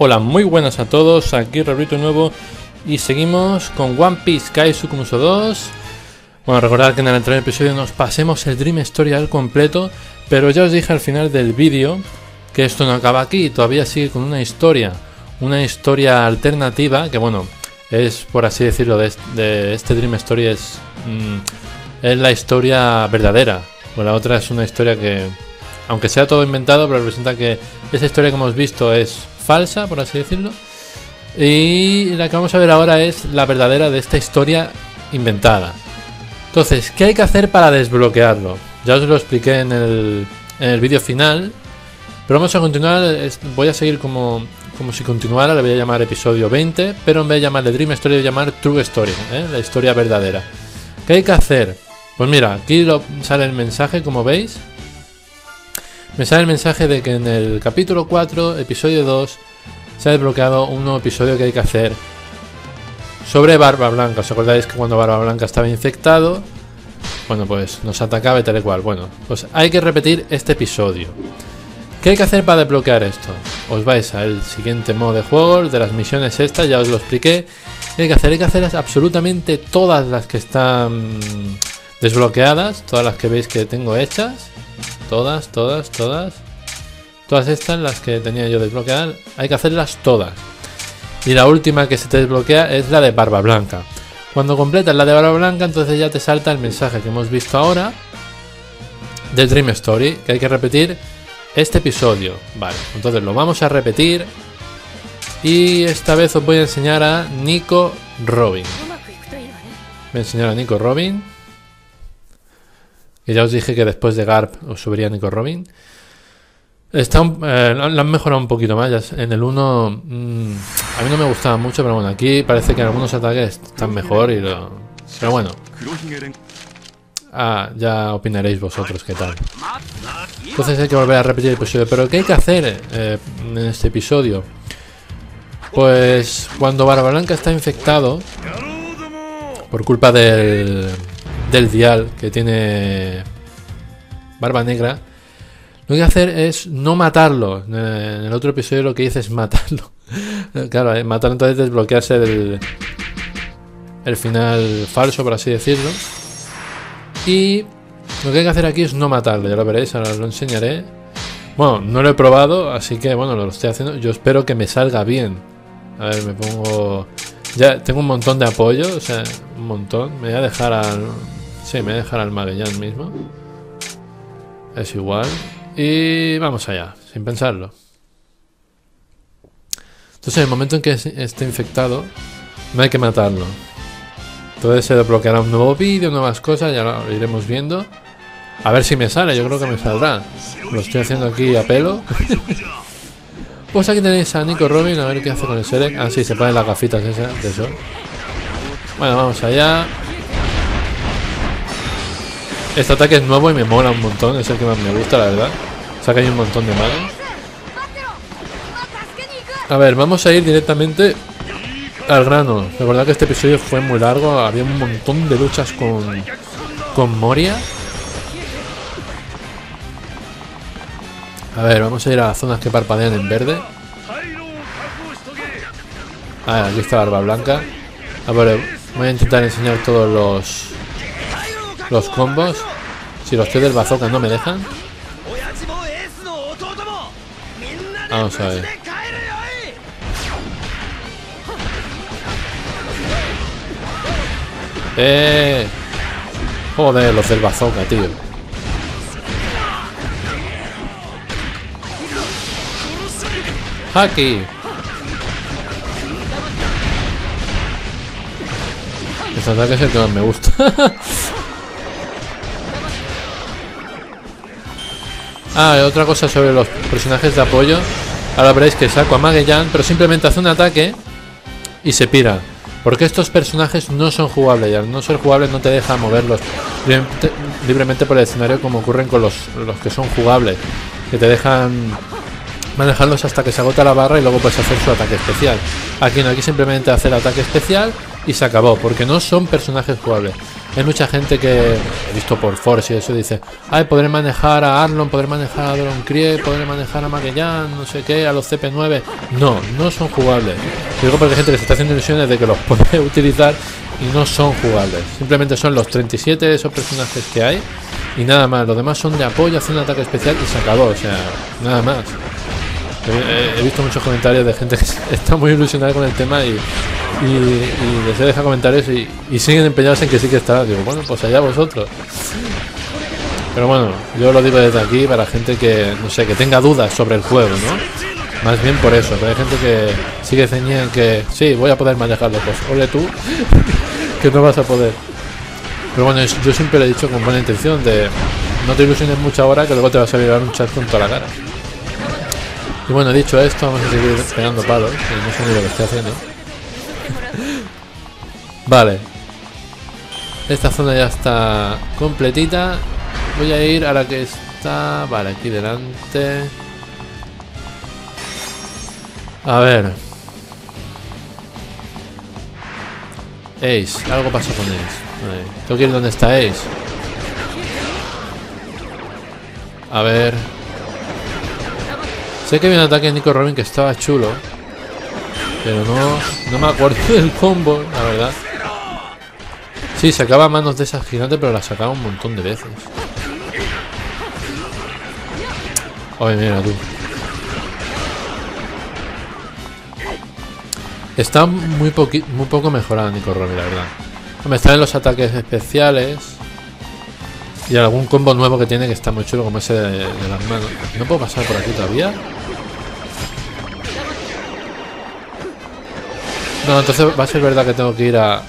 Hola, muy buenas a todos, aquí Rebrito Nuevo y seguimos con One Piece Kai Sukumuso 2. Bueno, recordad que en el anterior episodio nos pasemos el Dream Story al completo, pero ya os dije al final del vídeo que esto no acaba aquí, todavía sigue con una historia, una historia alternativa que bueno, es por así decirlo, de, este Dream Story es, mm, es la historia verdadera, bueno, la otra es una historia que, aunque sea todo inventado, pero representa que esa historia que hemos visto es falsa, por así decirlo. Y la que vamos a ver ahora es la verdadera de esta historia inventada. Entonces, ¿qué hay que hacer para desbloquearlo? Ya os lo expliqué en el, en el vídeo final. Pero vamos a continuar, voy a seguir como, como si continuara, le voy a llamar episodio 20, pero en vez de llamarle Dream Story, voy a llamar True Story, ¿eh? la historia verdadera. ¿Qué hay que hacer? Pues mira, aquí sale el mensaje, como veis. Me sale el mensaje de que en el capítulo 4, episodio 2, se ha desbloqueado un nuevo episodio que hay que hacer sobre Barba Blanca. ¿Os acordáis que cuando Barba Blanca estaba infectado? Bueno, pues nos atacaba y tal y cual. Bueno, pues hay que repetir este episodio. ¿Qué hay que hacer para desbloquear esto? Os vais al siguiente modo de juego, de las misiones estas, ya os lo expliqué. ¿Qué hay que hacer? Hay que hacer absolutamente todas las que están desbloqueadas, todas las que veis que tengo hechas. Todas, todas, todas. Todas estas, las que tenía yo desbloqueadas, hay que hacerlas todas. Y la última que se te desbloquea es la de barba blanca. Cuando completas la de barba blanca, entonces ya te salta el mensaje que hemos visto ahora de Dream Story, que hay que repetir este episodio. Vale, entonces lo vamos a repetir. Y esta vez os voy a enseñar a Nico Robin. Voy a enseñar a Nico Robin. Que ya os dije que después de Garp os subiría Nico Robin. Está eh, lo han mejorado un poquito más. En el 1 mm, a mí no me gustaba mucho, pero bueno, aquí parece que algunos ataques están mejor y lo... Pero bueno. Ah, ya opinaréis vosotros qué tal. Entonces hay que volver a repetir el episodio. Pero ¿qué hay que hacer eh, en este episodio? Pues cuando Barba Blanca está infectado por culpa del del dial que tiene Barba Negra, lo que hacer es no matarlo. En el otro episodio lo que dice es matarlo. claro, eh, matar entonces desbloquearse el, el final falso, por así decirlo. Y lo que hay que hacer aquí es no matarlo, ya lo veréis, ahora os lo enseñaré. Bueno, no lo he probado, así que bueno, lo estoy haciendo. Yo espero que me salga bien. A ver, me pongo... Ya tengo un montón de apoyo, o sea, un montón. Me voy a dejar al... Sí, me voy a dejar al Magellan mismo. Es igual. Y vamos allá, sin pensarlo. Entonces, en el momento en que esté infectado, no hay que matarlo. Entonces se desbloqueará un nuevo vídeo, nuevas cosas, ya lo iremos viendo. A ver si me sale, yo creo que me saldrá. Lo estoy haciendo aquí a pelo. pues aquí tenéis a Nico Robin, a ver qué hace con el Serek. Ah, sí, se ponen las gafitas esas de sol. Bueno, vamos allá. Este ataque es nuevo y me mola un montón, es el que más me gusta, la verdad. Saca ahí un montón de manos. A ver, vamos a ir directamente al grano. Recordad que este episodio fue muy largo, había un montón de luchas con, con Moria. A ver, vamos a ir a las zonas que parpadean en verde. Ah, aquí está la barba blanca. A ver, voy a intentar enseñar todos los los combos. Si los tíos del bazooka no me dejan. Vamos a ver. ¡Eh! Joder, los del bazooka, tío. Haki. Este ataque es el que más me gusta. Ah, otra cosa sobre los personajes de apoyo. Ahora veréis que saco a Magellan, pero simplemente hace un ataque y se pira. Porque estos personajes no son jugables ya. No ser jugables no te deja moverlos libremente por el escenario como ocurren con los, los que son jugables. Que te dejan manejarlos hasta que se agota la barra y luego puedes hacer su ataque especial. Aquí no, aquí simplemente hace el ataque especial y se acabó, porque no son personajes jugables. Hay mucha gente que he visto por Force y eso dice, ay, podré manejar a Arlon, podré manejar a Doron Crie, podré manejar a Magellan, no sé qué, a los CP9. No, no son jugables. Digo porque hay gente que se está haciendo ilusiones de que los puede utilizar y no son jugables. Simplemente son los 37 de esos personajes que hay y nada más. Los demás son de apoyo, hacen un ataque especial y se acabó. O sea, nada más. He, visto muchos comentarios de gente que está muy ilusionada con el tema y, y, les he dejado comentarios y, siguen empeñados en que sí que está. Digo, bueno, pues allá vosotros. Pero bueno, yo lo digo desde aquí para gente que, no sé, que tenga dudas sobre el juego, ¿no? Más bien por eso, pero hay gente que sigue ceñida en que sí, voy a poder manejarlo, pues ole tú, que no vas a poder. Pero bueno, yo siempre le he dicho con buena intención de no te ilusiones mucho ahora que luego te va a salir un chat con toda la cara. Y bueno, dicho esto, vamos a seguir pegando palos, no sé ni lo que estoy haciendo. vale. Esta zona ya está completita. Voy a ir a la que está... Vale, aquí delante. A ver. Ace, algo pasó con Ace. Tengo que ir donde está Ace. A ver. Sé que había un ataque de Nico Robin que estaba chulo. Pero no, no me acuerdo del combo, la verdad. Sí, sacaba manos de esas gigantes, pero las sacaba un montón de veces. Oye, mira tú. Está muy, muy poco mejorado Nico Robin, la verdad. Me están en los ataques especiales. Y algún combo nuevo que tiene que está muy chulo, como ese de las manos. ¿No puedo pasar por aquí todavía? No, entonces va a ser verdad que tengo que ir a...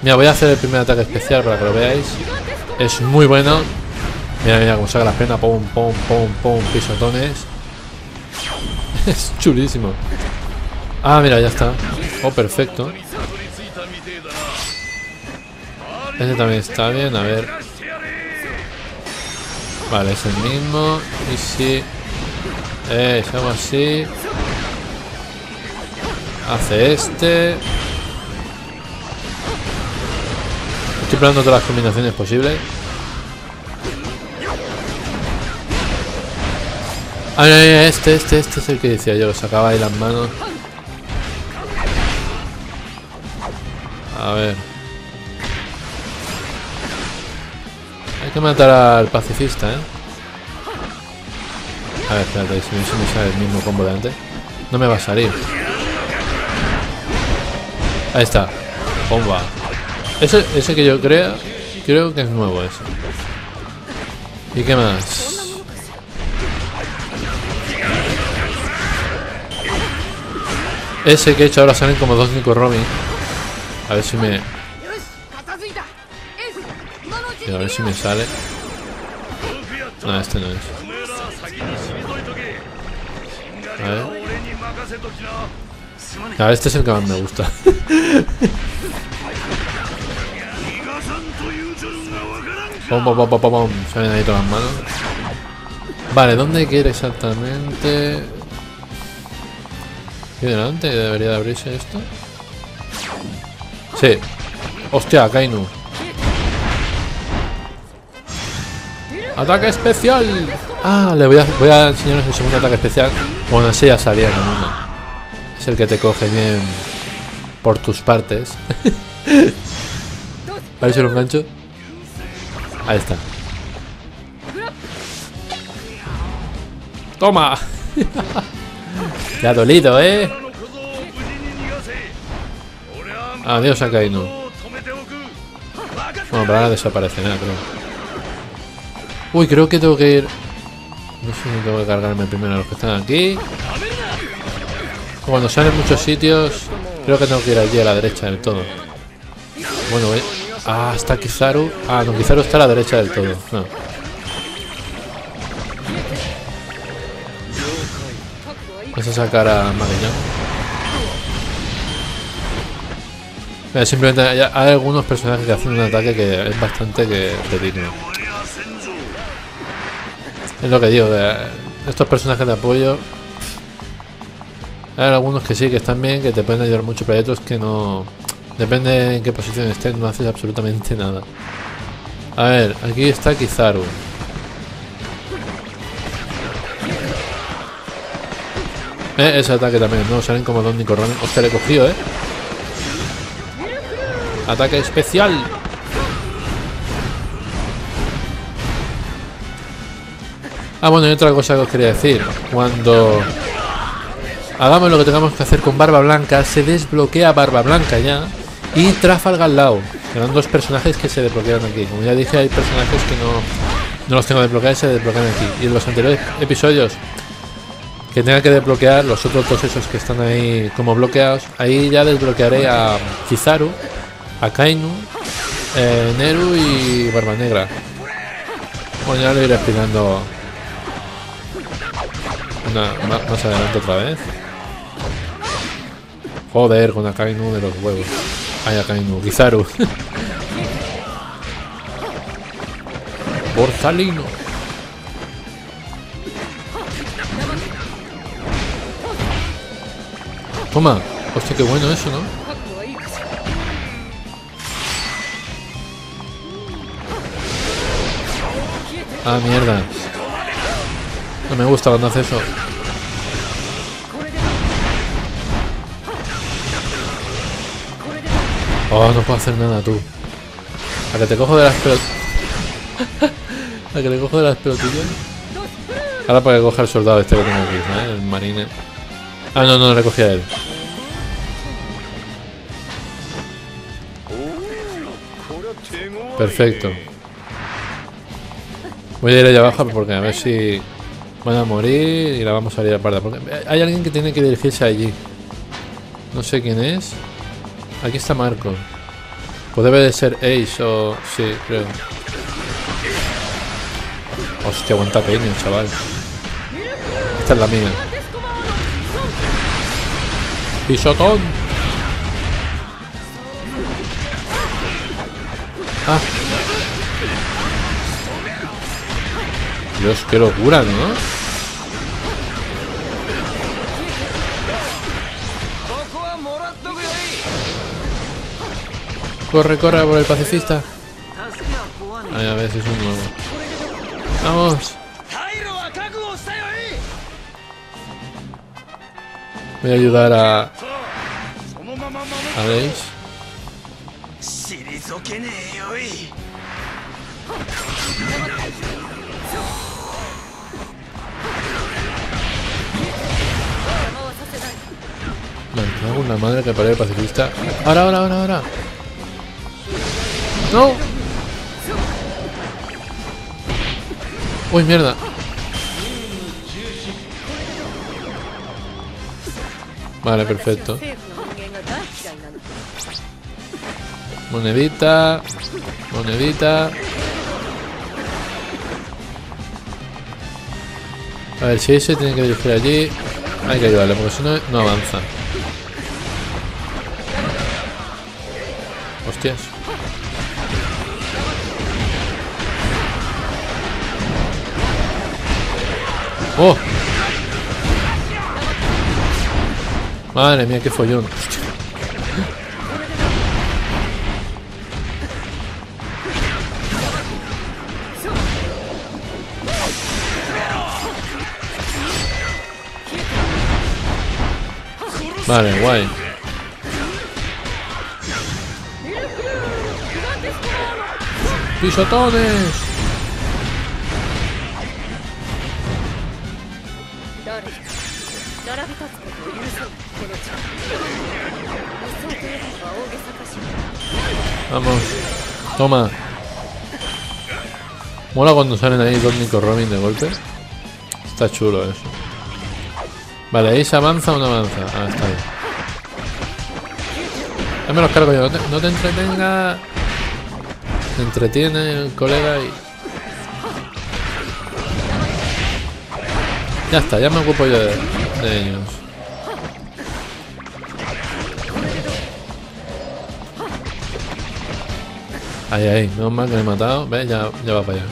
Mira, voy a hacer el primer ataque especial para que lo veáis. Es muy bueno. Mira, mira cómo saca la pena. Pum, pum, pum, pum, pisotones. es chulísimo. Ah, mira, ya está. Oh, perfecto. Ese también está bien, a ver. Vale, es el mismo. Y si... Eh, así... Hace este. Estoy probando todas las combinaciones posibles. Ah, este, este, este es el que decía yo. Sacaba ahí las manos. A ver. Hay que matar al pacifista, ¿eh? A ver, espérate, si me sale el mismo combo de antes. No me va a salir. Ahí está. Bomba. Ese, ese que yo creo, creo que es nuevo ese. ¿Y qué más? Ese que he hecho ahora salen como dos Nico Robin. A ver si me... a ver si me sale. No, este no es. A ver. Ah, este es el que más me gusta. pom, pom, pom, pom, pom. Se ven ahí todas las manos. Vale, ¿dónde quiere exactamente? Aquí delante debería de abrirse esto. Sí. Hostia, Kainu. ¡Ataque especial! Ah, le voy a, voy a enseñaros el segundo ataque especial. Bueno, ese ya salía en uno. Es el que te coge bien por tus partes. a ver si lo engancho. Ahí está. ¡Toma! Te ha dolido, ¿eh? Adiós, Akainu. Bueno, pero ahora desaparece nada, creo. Uy, creo que tengo que ir... No sé si tengo que cargarme primero a los que están aquí. Cuando salen muchos sitios, creo que tengo que ir allí a la derecha del todo. Bueno, eh. Ah, está Kizaru. Ah, no, Kizaru está a la derecha del todo. No. Vamos a sacar a Magellán. simplemente hay, algunos personajes que hacen un ataque que es bastante que, digno. Es lo que digo, estos personajes de apoyo hay algunos que sí, que están bien, que te pueden ayudar mucho, pero hay otros que no, Depende en qué posición estés, no haces absolutamente nada. A ver, aquí está Kizaru. Eh, ese ataque también, ¿no? Salen como dos Nicorrones. Hostia, le he cogido, ¿eh? Ataque especial. Ah, bueno, y otra cosa que os quería decir. Cuando hagamos lo que tengamos que hacer con Barba Blanca, se desbloquea Barba Blanca ya. Y Trafalgar Law. Eran dos personajes que se desbloquean aquí. Como ya dije, hay personajes que no, no los tengo desbloqueados y se desbloquean aquí. Y en los anteriores episodios que tenga que desbloquear los otros dos esos que están ahí como bloqueados, ahí ya desbloquearé a Kizaru, a Kainu, eh, Neru y Barba Negra. Bueno, ya lo iré explicando más, adelante otra vez. Joder, con Akainu de los huevos. Ay, Akainu, Kizaru. Borsalino. Toma. Hostia, qué bueno eso, ¿no? Ah, mierda. No me gusta cuando hace eso. Oh, no puedo hacer nada, tú. A que te cojo de las pelotillas. a que te cojo de las pelotillas. Ahora para que coja el soldado este que tengo aquí, ¿eh? El marine. Ah, no, no, le cogí a él. Perfecto. Voy a ir allá abajo porque a ver si van a morir y la vamos a liar parda. Porque hay alguien que tiene que dirigirse allí. No sé quién es. Aquí está Marco. Pues debe de ser Ace o... Sí, creo. Hostia, aguanta peña, chaval. Esta es la mía. Pisotón. Ah. Dios, qué locura, ¿no? Corre, corre por el pacifista. A ver si es un nuevo. ¡Vamos! Voy a ayudar a... A Ace. Vale, me hago una madre que paré el pacifista. Ahora, ahora, ahora, ahora. ¡No! Uy, mierda. Vale, perfecto. Monedita. Monedita. A ver, si ese tiene que dirigir allí, hay que ayudarle, porque si no, no avanza. Hostias. ¡Oh! Madre mía, qué follón. Vale, guay. ¡Pisotones! Toma. Mola cuando salen ahí dos Nico Robin de golpe. Está chulo eso. Vale, ahí se avanza o no avanza. Ah, está bien. Ya los cargo yo. No te, no te entretenga. Te entretiene el colega y... Ya está, ya me ocupo yo de ellos. Ahí, ahí. Menos mal que le he matado. ¿Ves? Ya, ya va para allá.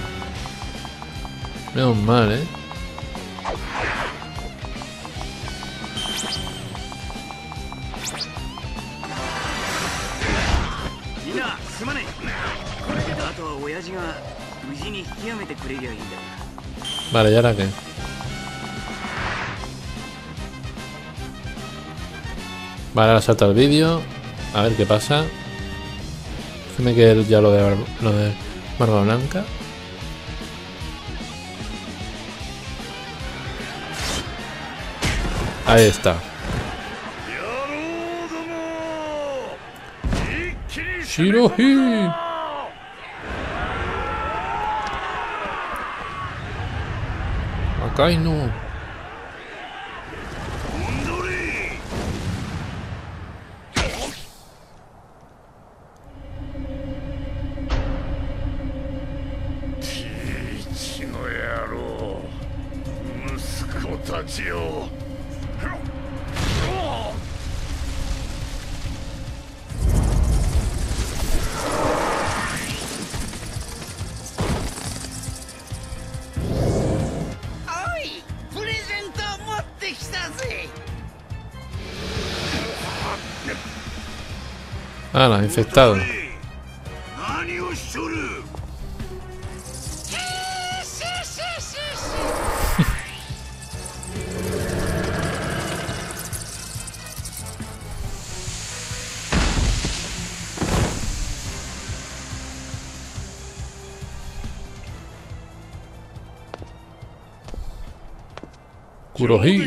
Menos mal, ¿eh? Vale, ¿y ahora qué? Vale, ahora salta el vídeo. A ver qué pasa. Déjame que ya lo de, lo de Barba Blanca. Ahí está. Shirohi. Akainu. ち cansancio. Ah, no, infectado. Kurohi.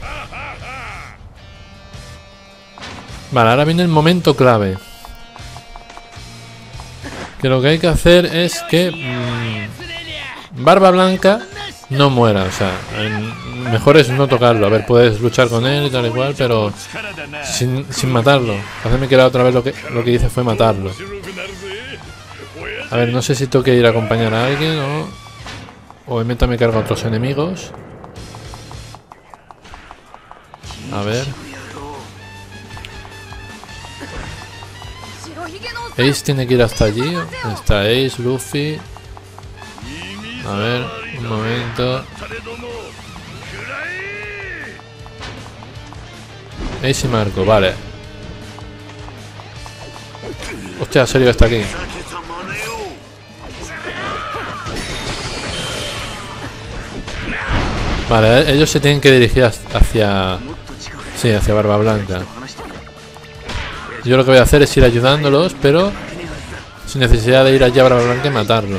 Vale, ahora viene el momento clave. Que lo que hay que hacer es que... Mm, barba Blanca no muera, o sea, mejor es no tocarlo. A ver, puedes luchar con él y tal y cual, pero sin, sin matarlo. Hacerme que la otra vez lo que, lo que hice fue matarlo. A ver, no sé si que ir a acompañar a alguien o... O meta me carga a otros enemigos. A ver... Ace tiene que ir hasta allí. Está Ace, Luffy. A ver, un momento. Ace y Marco, vale. Hostia, serio está aquí. Vale, ellos se tienen que dirigir hacia... Sí, hacia Barba Blanca. Yo lo que voy a hacer es ir ayudándolos, pero sin necesidad de ir allá a Barba Blanca y matarlo.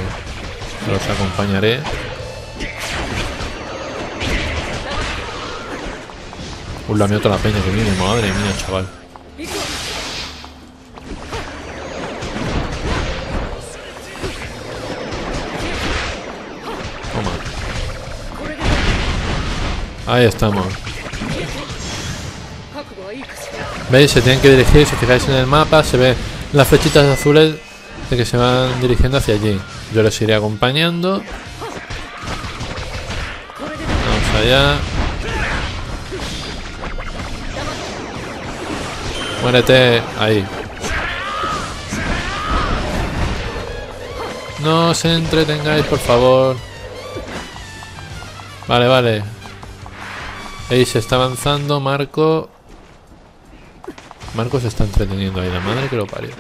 Los acompañaré. Uy, la otra la peña que viene, madre mía, chaval. Toma. Ahí estamos. ¿Veis? Se tienen que dirigir, si fijáis en el mapa, se ven las flechitas azules de que se van dirigiendo hacia allí. Yo les iré acompañando. Vamos allá. Muérete, ahí. No os entretengáis, por favor. Vale, vale. Ahí se está avanzando, Marco. Marco se está entreteniendo ahí, la madre que lo parió.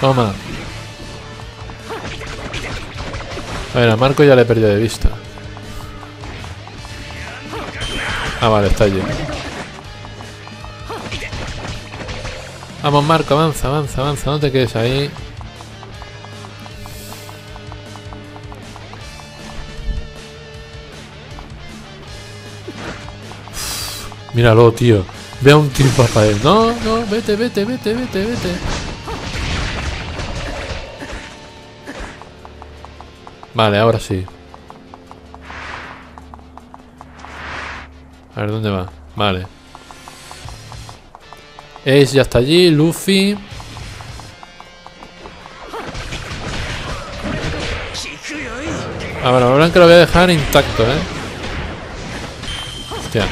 Toma. Ver, a Marco ya le he perdido de vista. Ah, vale, está allí. Vamos, Marco, avanza, avanza, avanza. No te quedes ahí. Míralo, tío. Ve a un tío para él. No, no, vete, vete, vete, vete, vete. Vale, ahora sí. A ver, ¿dónde va? Vale. Ace ya está allí, Luffy. Ahora, ahora que lo voy a dejar intacto, ¿eh? Hostia.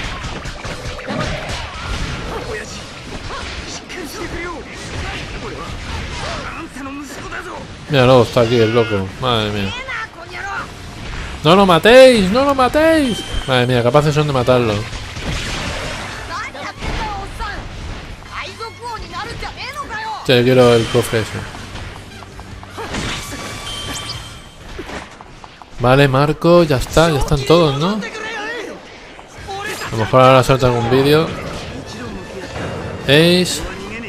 Mira, no, está aquí el loco. Madre mía. ¡No lo matéis! ¡No lo matéis! Madre mía, capaces son de matarlo. Che, yo quiero el cofre ese. Vale, Marco, ya está, ya están todos, ¿no? A lo mejor ahora suelta algún vídeo. Ace.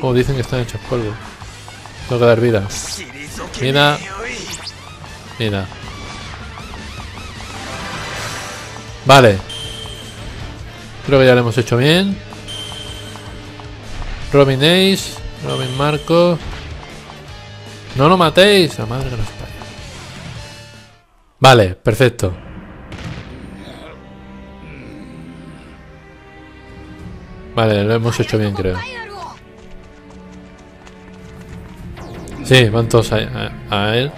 O oh, dicen que están hechos polvo. Tengo que dar vida. Mira. Mira. Vale. Creo que ya lo hemos hecho bien. Robin Ace. Robin Marco. No lo matéis. La madre que los parió. Vale, perfecto. Vale, lo hemos hecho bien, creo. Sí, van todos a, a, a él.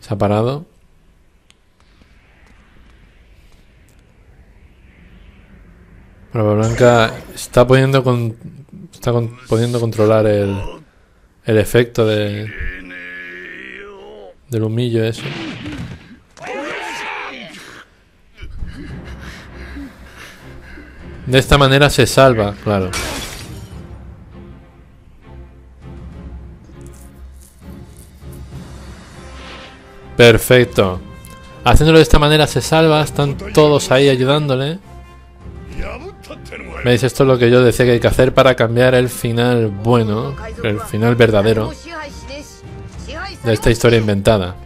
Se ha parado. Barba Blanca está pudiendo con, está con, pudiendo controlar el, el efecto de, del humillo eso. De esta manera se salva, claro. Perfecto. Haciéndolo de esta manera se salva, están todos ahí ayudándole. ¿Veis? Esto es lo que yo decía que hay que hacer para cambiar el final bueno, el final verdadero de esta historia inventada.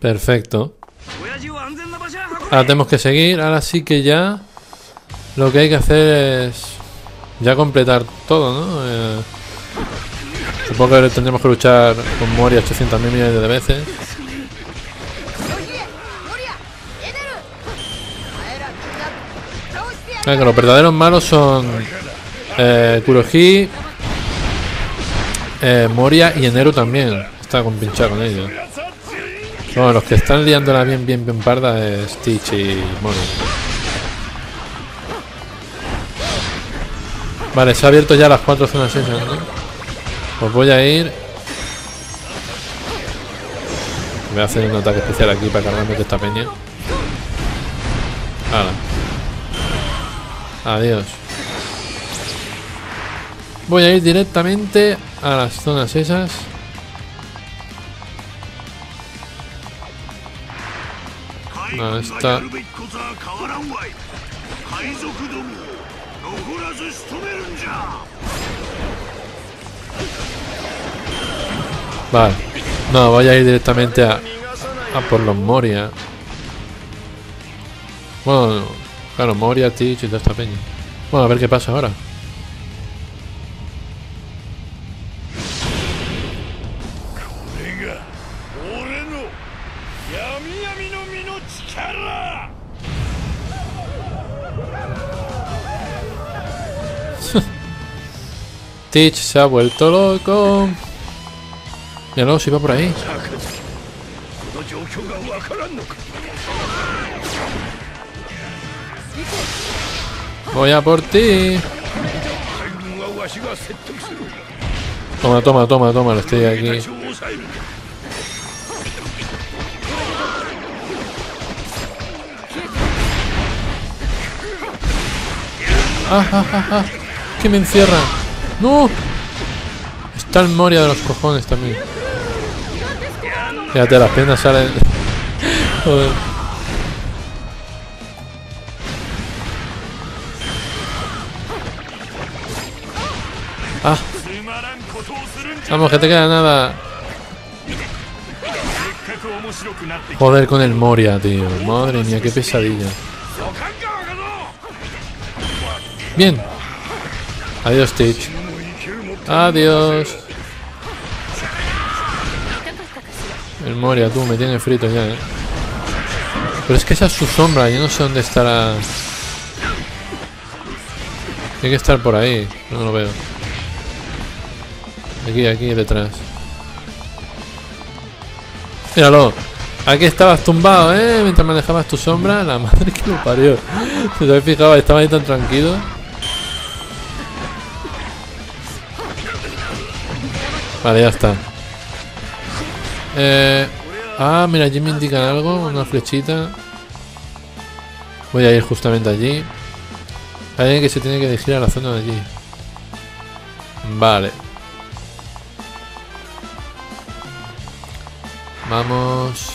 Perfecto. Ahora tenemos que seguir. Ahora sí que ya lo que hay que hacer es ya completar todo, ¿no? Eh, Supongo tendremos que luchar con Mori 800.000 millones de veces. Ah, que los verdaderos malos son eh, Kurohi, eh, Moria y Enero también. Está con pinchar con ellos. Bueno, los que están liándola bien, bien, bien parda es Stitch y Mori. Vale, se ha abierto ya las cuatro zonas esas, ¿no? Pues voy a ir. Voy a hacer un ataque especial aquí para cargarme de esta peña. Adiós. Voy a ir directamente a las zonas esas. No, está- Vale. No, voy a ir directamente a, a por los Moria. Bueno, claro, Moria, Teach y toda esta peña. Bueno, a ver qué pasa ahora. Teach se ha vuelto loco. Míralo, si va por ahí. Voy a por ti. Toma, toma, toma, toma, lo estoy aquí. Ah, ah, ah, ah. Que me encierran. ¡No! Está el Moria de los cojones también. Fíjate, las piernas salen... Joder. Ah. Vamos, que te queda nada. Joder con el Moria, tío. Madre mía, qué pesadilla. Bien. Adiós, Stitch. Adiós. Moria, tú, me tiene frito ya, eh. Pero es que esa es su sombra, yo no sé dónde estará. Tiene que estar por ahí, no lo veo. Aquí, aquí, detrás. Míralo. Aquí estabas tumbado, ¿eh? Mientras manejabas tu sombra. La madre que lo parió. Si te habéis fijado, estaba ahí tan tranquilo. Vale, ya está. Eh, ah, mira, allí me indican algo, una flechita. Voy a ir justamente allí. Hay alguien que se tiene que dirigir a la zona de allí. Vale. Vamos.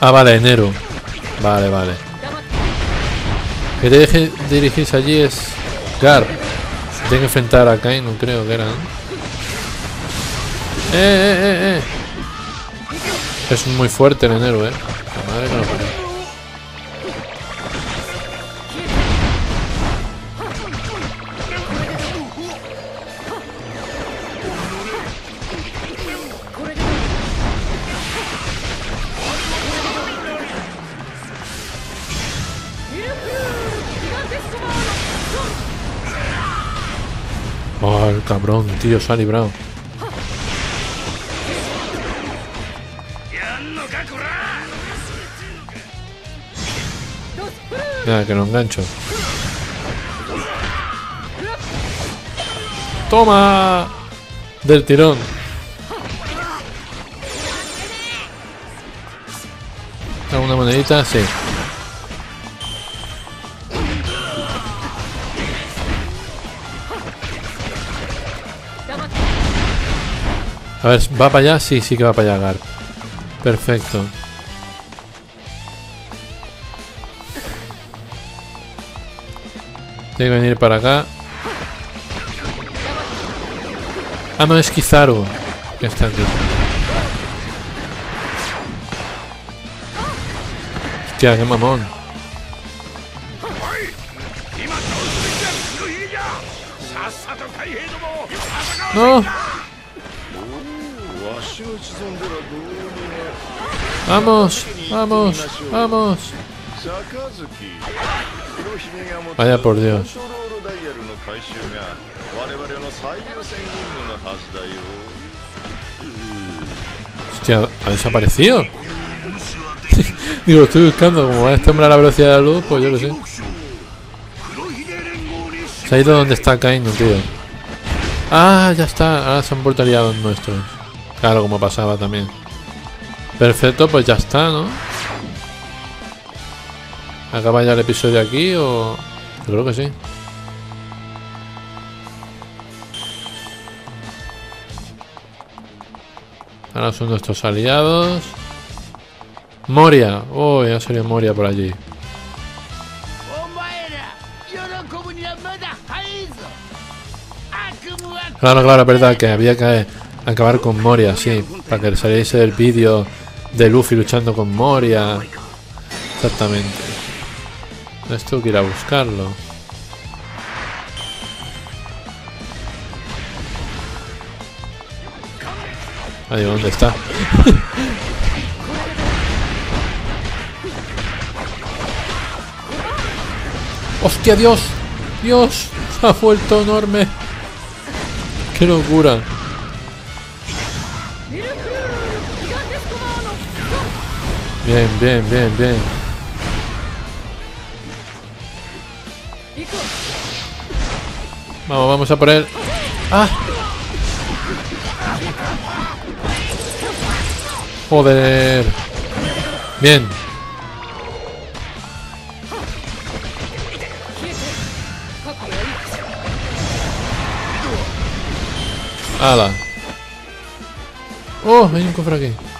Ah, vale, enero. Vale, vale. Que te deje dirigirse allí es... Gar. Tiene que enfrentar a Kain, no creo que era. ¿no? Eh, eh, eh, eh. Es muy fuerte el enero, eh. La madre que lo parió. cabrón, tío, se ha. Nada, que no engancho. ¡Toma! Del tirón. ¿Alguna monedita? Sí. A ver, ¿va para allá? Sí, sí que va para allá, Gar. Perfecto. Tiene que venir para acá. Ah, no, es Kizaru. Que está aquí. Hostia, qué mamón. ¡No! Vamos, vamos, vamos. Vaya por Dios. Hostia, ha desaparecido. Digo, estoy buscando, como va a temblar la velocidad de la luz, pues yo lo sé. Se ha ido donde está Kaino, tío. Ah, ya está. Ahora se han vuelto aliados nuestros. Claro, como pasaba también. Perfecto, pues ya está, ¿no? ¿Acaba ya el episodio aquí o...? Creo que sí. Ahora son nuestros aliados. Moria. Oh, ya salió Moria por allí. Claro, claro, es verdad que había que acabar con Moria, sí. Para que saliese el vídeo de Luffy luchando con Moria. Exactamente. Esto que ir a buscarlo. Ahí, ¿dónde está? ¡Hostia, Dios! ¡Dios! Se ha vuelto enorme. ¡Qué locura! Bien, bien, bien, bien. Vamos, vamos a él. ¡Ah! Joder. Bien. ¡Hala! ¡Oh! Hay un cofre aquí.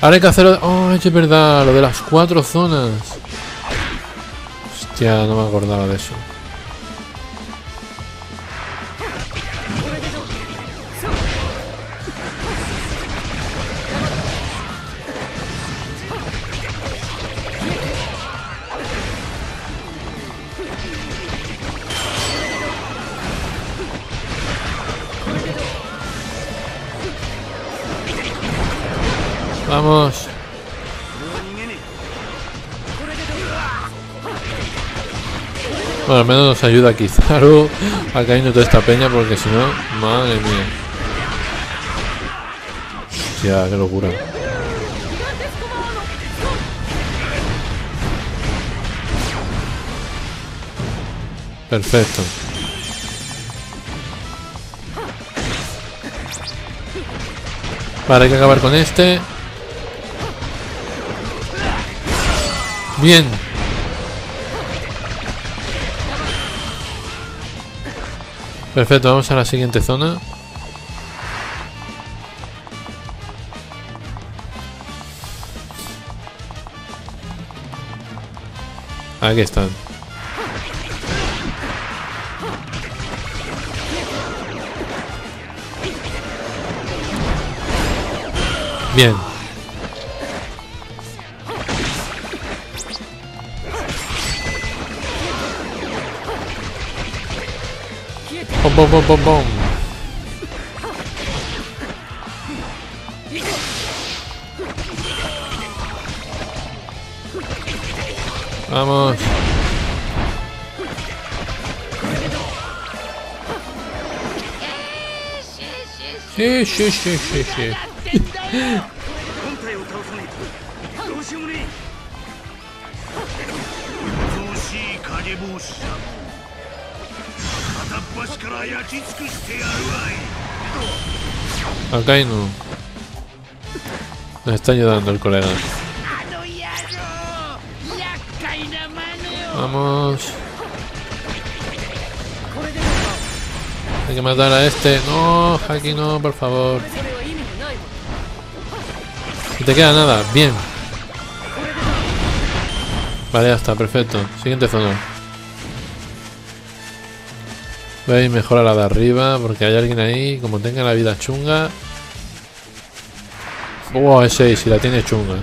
Ahora hay que hacerlo... ¡Oh! Es verdad, lo de las cuatro zonas. Hostia, no me acordaba de eso. Al menos nos ayuda Kizaru a caernos toda esta peña porque si no, madre mía. Hostia, qué locura. Perfecto. Vale, hay que acabar con este. Bien. Perfecto, vamos a la siguiente zona. Aquí están. Bien. Bom, bom, bom, bom, bom. Vamos. Sí, sí, sí, Akainu. Nos está ayudando el colega. Vamos. Hay que matar a este. No, aquí no, por favor. No te queda nada. Bien. Vale, ya está, perfecto. Siguiente zona. Voy mejor a la de arriba porque hay alguien ahí. Como tenga la vida chunga. Wow, ese si la tiene chunga.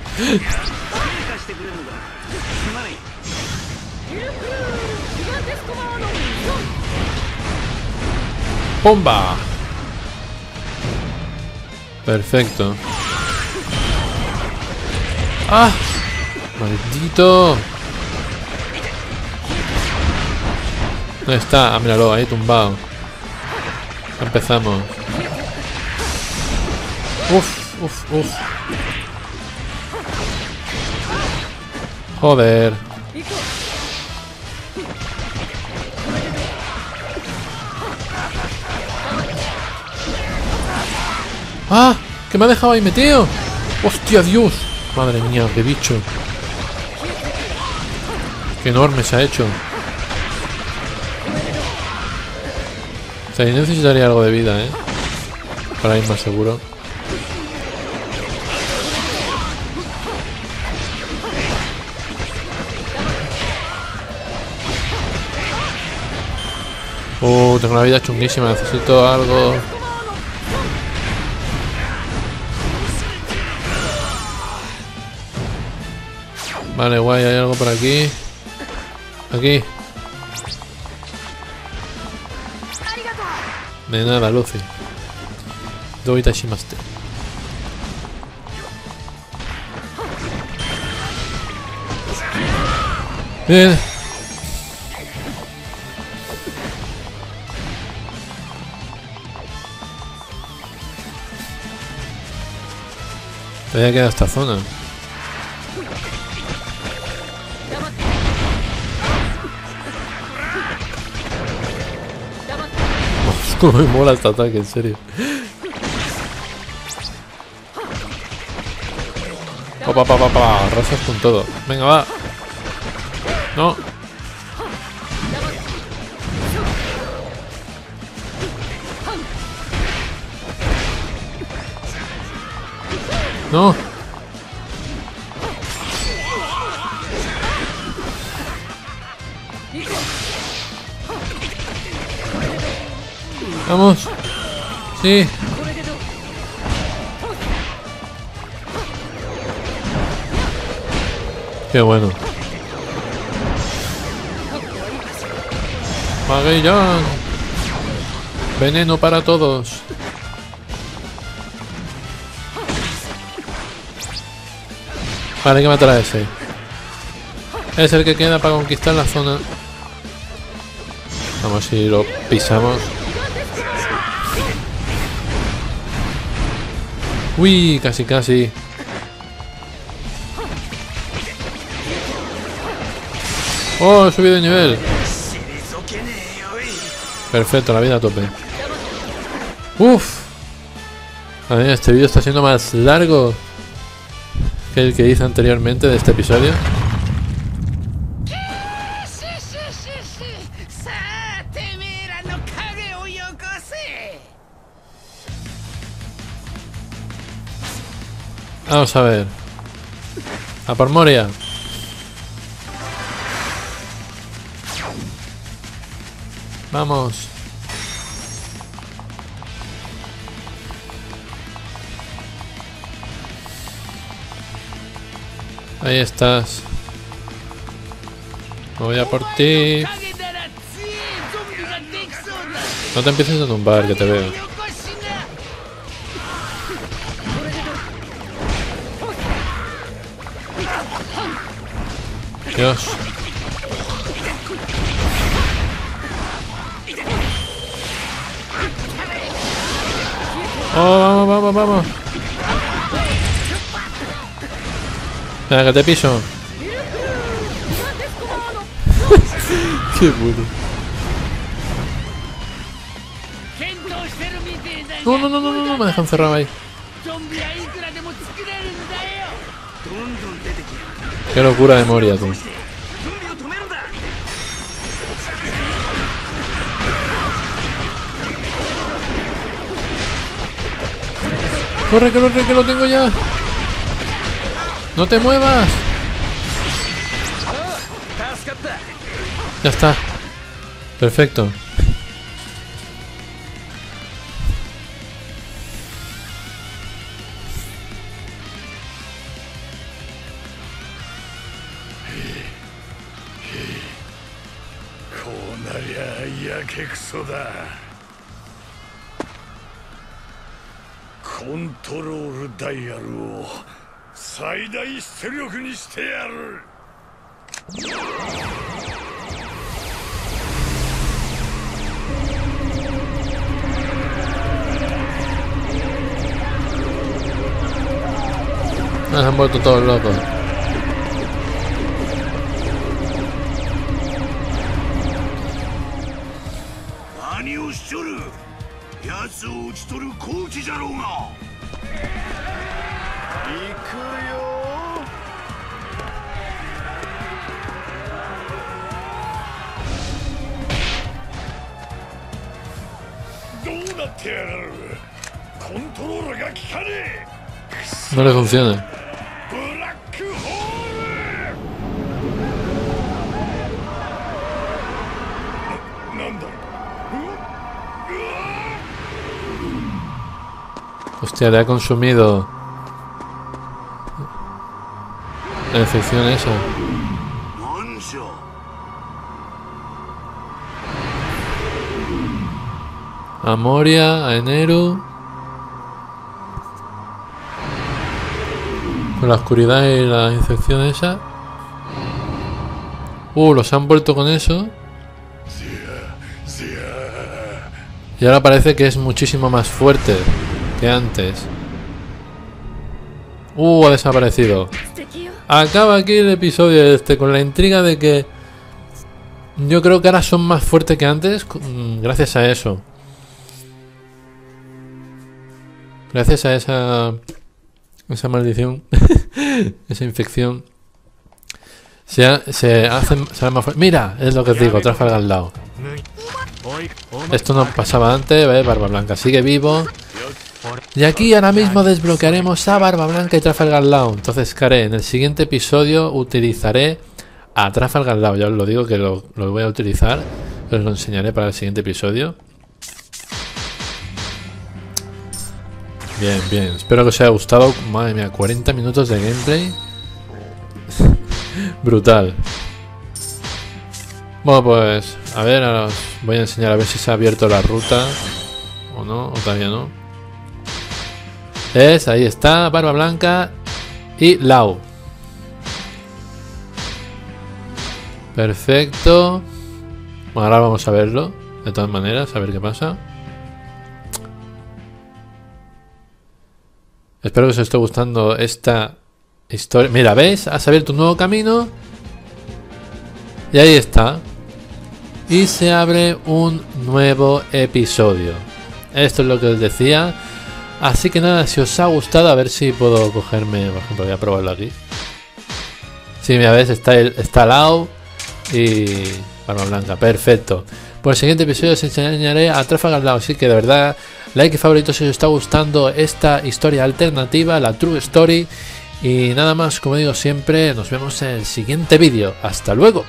¡Bomba! Perfecto. ¡Ah! ¡Maldito! ¿Dónde está? Ah, míralo, ahí tumbado. Empezamos. Uf, uf, uf. Joder. ¡Ah! ¡Que me ha dejado ahí metido! ¡Hostia, Dios! Madre mía, qué bicho. Qué enorme se ha hecho. Yo necesitaría algo de vida, ¿eh? Para ir más seguro. Uh, tengo la vida chunguísima, necesito algo. Vale, guay, hay algo por aquí. Aquí. De nada, Luffy. Doitashimaste. Bien. Todavía queda esta zona. Cómo me mola este ataque, en serio. Pa, pa, arrasas con todo. Venga, va. No. No. Qué bueno. Magellán. Veneno para todos. Vale, hay que matar a ese. Es el que queda para conquistar la zona. Vamos si lo pisamos. Uy, casi casi. Oh, he subido de nivel. Perfecto, la vida a tope. Uf. Ver, este vídeo está siendo más largo que el que hice anteriormente de este episodio. Vamos a ver. A por Moria. Vamos. Ahí estás. Voy a por ti. No te empieces a tumbar, que te veo. Dios. Oh, vamos, vamos, vamos. Venga, que te piso. Qué bueno. No, no, no, no, no, no, me dejan cerrado ahí. Qué locura de Moria, tú. ¡Corre, corre, que lo tengo ya! ¡No te muevas! Ya está. Perfecto. ゃやけくそだコントロールダイヤルを最大出力にしてやる Nos han vuelto todos locos. 何取る好機じゃろうが。行くよ。どうなってやがる。コントロールが効かね No le funciona. Hostia, le ha consumido. La infección esa. A Moria, a Enero. Con la oscuridad y la infección esa. Uh, los han vuelto con eso. Y ahora parece que es muchísimo más fuerte que antes. Uh, ha desaparecido. Acaba aquí el episodio este con la intriga de que yo creo que ahora son más fuertes que antes mm, gracias a eso. Gracias a esa esa maldición, esa infección se, ha, se hacen se más fuertes. Mira, es lo que os digo, Trafalgar al lado. Esto no pasaba antes. Barba Blanca sigue vivo. Y aquí ahora mismo desbloquearemos a Barba Blanca y Trafalgar Law. Entonces, ¿qué haré? En el siguiente episodio utilizaré a Trafalgar Law. Ya os lo digo que lo, lo voy a utilizar. Os lo enseñaré para el siguiente episodio. Bien, bien. Espero que os haya gustado. Madre mía, 40 minutos de gameplay. Brutal. Bueno, pues a ver, ahora os voy a enseñar a ver si se ha abierto la ruta o no, o todavía no. Es, ahí está, Barba Blanca y Lau. Perfecto. Bueno, ahora vamos a verlo, de todas maneras, a ver qué pasa. Espero que os esté gustando esta historia. Mira, ¿veis? Has abierto un nuevo camino. Y ahí está. Y se abre un nuevo episodio. Esto es lo que os decía. Así que nada, si os ha gustado, a ver si puedo cogerme, por ejemplo, voy a probarlo aquí. Sí, mira, ves, está, el, está Lau y Barba Blanca. Perfecto. Por el siguiente episodio os enseñaré a Trafalgar Law. Así que de verdad, like y favorito si os está gustando esta historia alternativa, la True Story. Y nada más, como digo siempre, nos vemos en el siguiente vídeo. Hasta luego.